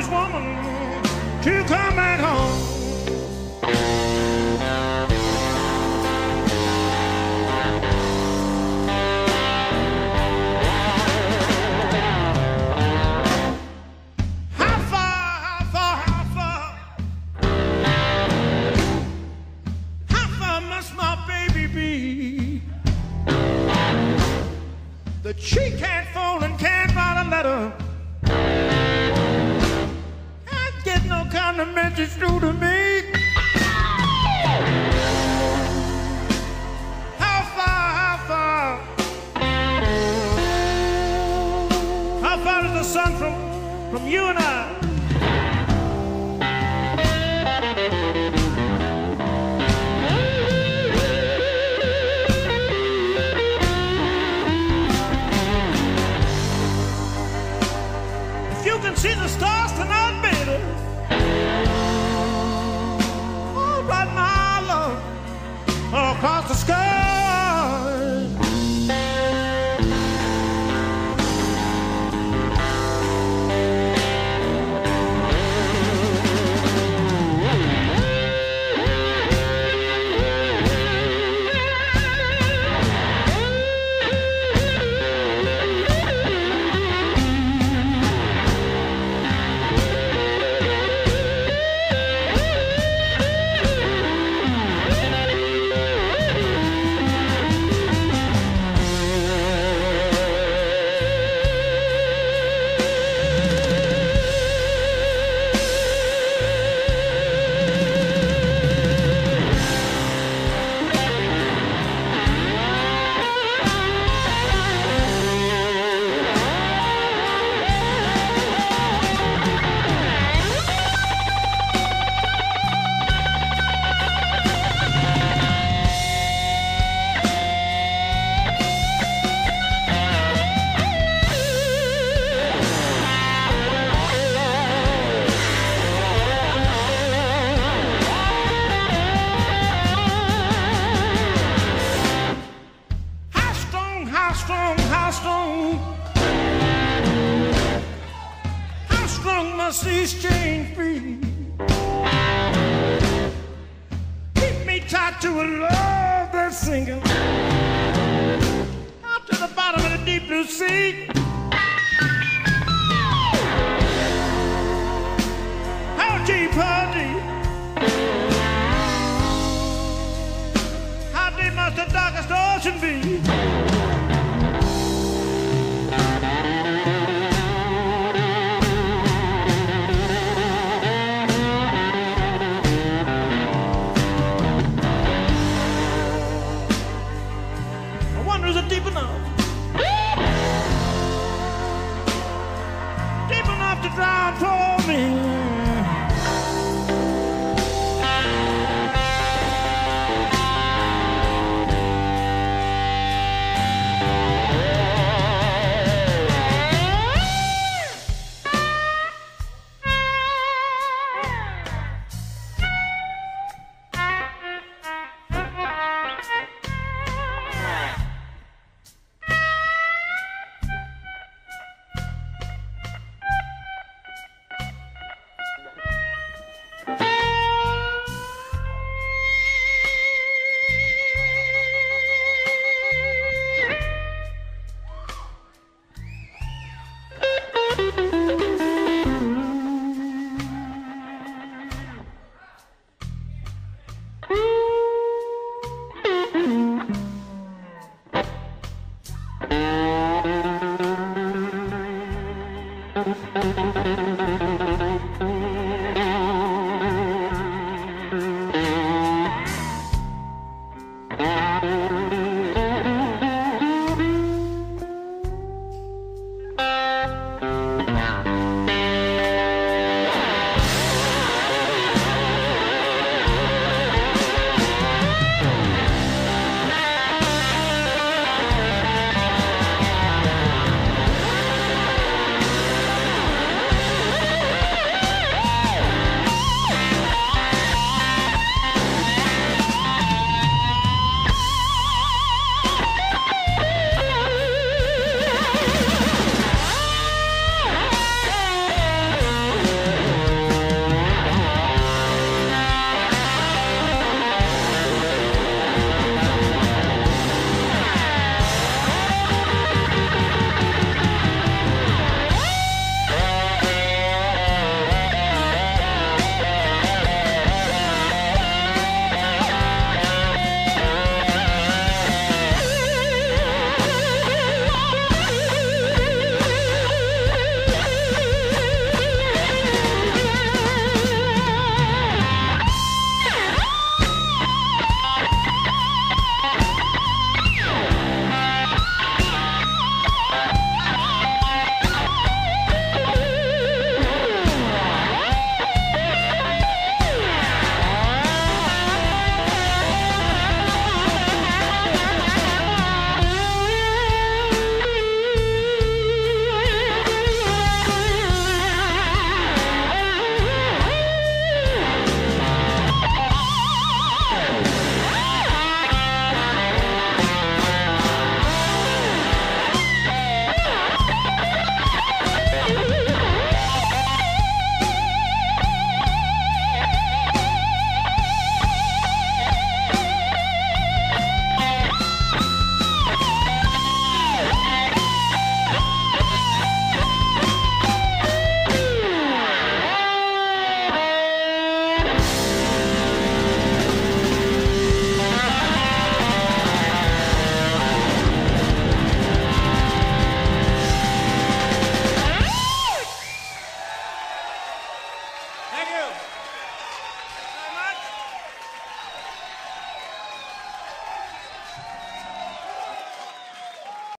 this woman to come back home. Kind of message through to me. How far, how far? How far is the sun from, from you and I? See the stars tonight, baby. Across the sky. These chains be? Keep me tied to a love that's sinking out to the bottom of the deep blue sea. To drown for me.